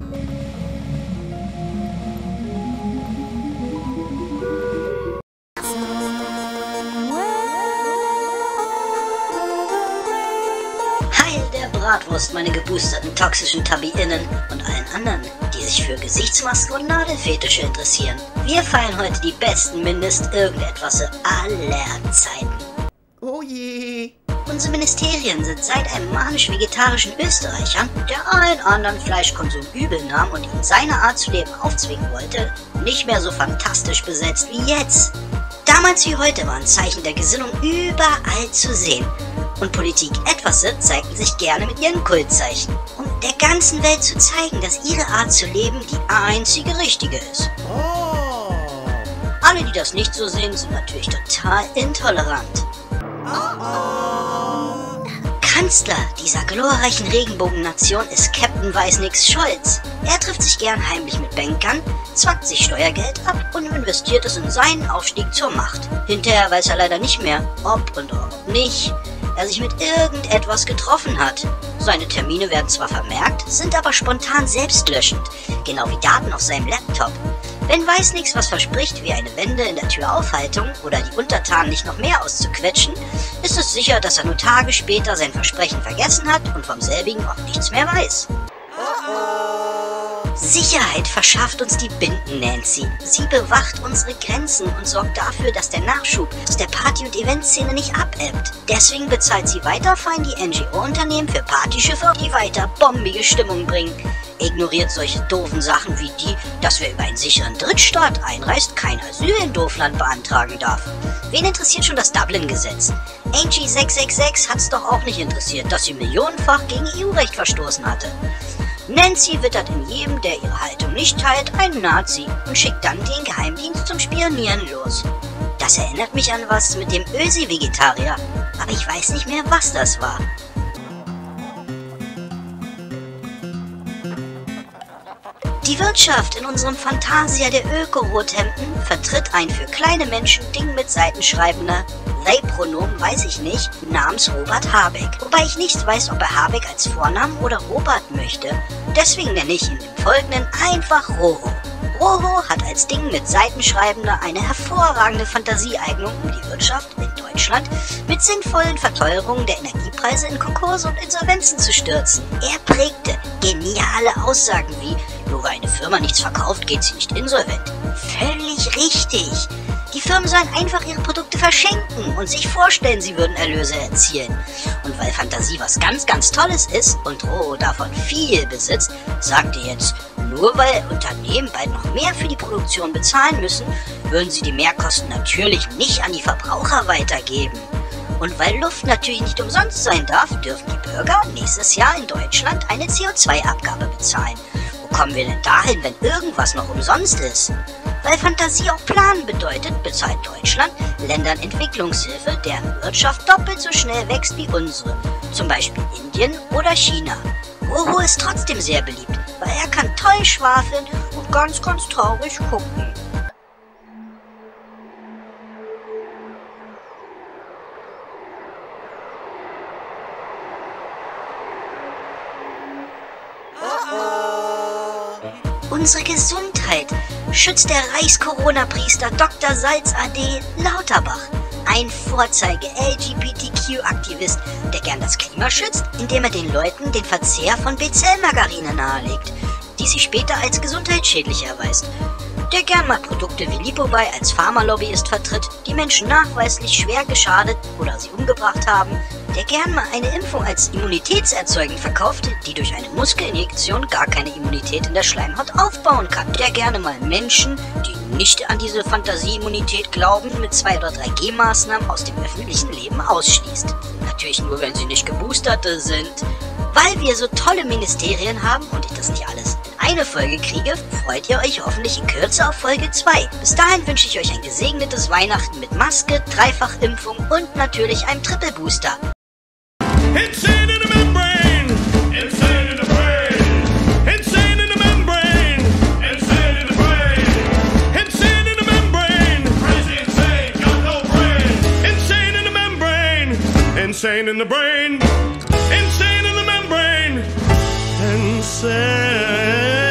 Heil der Bratwurst, meine geboosterten toxischen Tabi-Innen und allen anderen, die sich für Gesichtsmasken und Nadelfetische interessieren. Wir feiern heute die besten Mindest-Irgendetwas aller Zeiten. Oh je. Unsere Ministerien sind seit einem manisch-vegetarischen Österreicher, der allen anderen Fleischkonsum übel nahm und ihn seine Art zu leben aufzwingen wollte, nicht mehr so fantastisch besetzt wie jetzt. Damals wie heute waren Zeichen der Gesinnung überall zu sehen. Und Politik Etwasse zeigten sich gerne mit ihren Kultzeichen, um der ganzen Welt zu zeigen, dass ihre Art zu leben die einzige richtige ist. Oh. Alle, die das nicht so sehen, sind natürlich total intolerant. Kanzler dieser glorreichen Regenbogennation ist Captain Weißnix Scholz. Er trifft sich gern heimlich mit Bankern, zwackt sich Steuergeld ab und investiert es in seinen Aufstieg zur Macht. Hinterher weiß er leider nicht mehr, ob und ob nicht er sich mit irgendetwas getroffen hat. Seine Termine werden zwar vermerkt, sind aber spontan selbstlöschend, genau wie Daten auf seinem Laptop. Wenn Weißnix was verspricht, wie eine Wende in der Türaufhaltung oder die Untertanen nicht noch mehr auszuquetschen, ist es sicher, dass er nur Tage später sein Versprechen vergessen hat und vom selbigen auch nichts mehr weiß. Sicherheit verschafft uns die Binden, Nancy. Sie bewacht unsere Grenzen und sorgt dafür, dass der Nachschub aus der Party- und Eventszene nicht abebbt. Deswegen bezahlt sie weiter fein die NGO-Unternehmen für Partyschiffe, die weiter bombige Stimmung bringen. Ignoriert solche doofen Sachen wie die, dass wer über einen sicheren Drittstaat einreist, kein Asyl in Doofland beantragen darf. Wen interessiert schon das Dublin-Gesetz? Angie 666 hat's doch auch nicht interessiert, dass sie millionenfach gegen EU-Recht verstoßen hatte. Nancy wittert in jedem, der ihre Haltung nicht teilt, einen Nazi und schickt dann den Geheimdienst zum Spionieren los. Das erinnert mich an was mit dem Ösi-Vegetarier, aber ich weiß nicht mehr, was das war. Die Wirtschaft in unserem Fantasia der Öko-Rothemden vertritt ein für kleine Menschen Ding mit Seitenschreibender They-Pronomen weiß ich nicht, namens Robert Habeck. Wobei ich nicht weiß, ob er Habeck als Vornamen oder Robert möchte. Deswegen nenne ich ihn im Folgenden einfach Roho. Roho hat als Ding mit Seitenschreibender eine hervorragende Fantasieeignung, um die Wirtschaft in Deutschland mit sinnvollen Verteuerungen der Energiepreise in Konkurse und Insolvenzen zu stürzen. Er prägte geniale Aussagen wie, eine Firma nichts verkauft, geht sie nicht insolvent. Völlig richtig. Die Firmen sollen einfach ihre Produkte verschenken und sich vorstellen, sie würden Erlöse erzielen. Und weil Fantasie was ganz, ganz Tolles ist und Roho davon viel besitzt, sagt ihr jetzt, nur weil Unternehmen bald noch mehr für die Produktion bezahlen müssen, würden sie die Mehrkosten natürlich nicht an die Verbraucher weitergeben. Und weil Luft natürlich nicht umsonst sein darf, dürfen die Bürger nächstes Jahr in Deutschland eine CO2-Abgabe bezahlen. Kommen wir denn dahin, wenn irgendwas noch umsonst ist? Weil Fantasie auch planen bedeutet, bezahlt Deutschland Ländern Entwicklungshilfe, deren Wirtschaft doppelt so schnell wächst wie unsere, zum Beispiel Indien oder China. Roho ist trotzdem sehr beliebt, weil er kann toll schwafeln und ganz, ganz traurig gucken. Unsere Gesundheit schützt der Reichs-Corona-Priester Dr. Salz AD Lauterbach. Ein Vorzeige-LGBTQ-Aktivist, der gern das Klima schützt, indem er den Leuten den Verzehr von BCL-Margarine nahelegt, die sich später als gesundheitsschädlich erweist. Der gern mal Produkte wie Lipobuy als Pharmalobbyist vertritt, die Menschen nachweislich schwer geschadet oder sie umgebracht haben, der gern mal eine Impfung als immunitätserzeugend verkauft, die durch eine Muskelinjektion gar keine Immunität in der Schleimhaut aufbauen kann, der gerne mal Menschen, die nicht an diese Fantasieimmunität glauben, mit 2 oder 3G-Maßnahmen aus dem öffentlichen Leben ausschließt. Natürlich nur, wenn sie nicht geboosterte sind. Weil wir so tolle Ministerien haben und ich das nicht alles in eine Folge kriege, freut ihr euch hoffentlich in Kürze auf Folge 2. Bis dahin wünsche ich euch ein gesegnetes Weihnachten mit Maske, Dreifachimpfung und natürlich einem Triple Booster. Insane in the brain. Insane in the membrane. Insane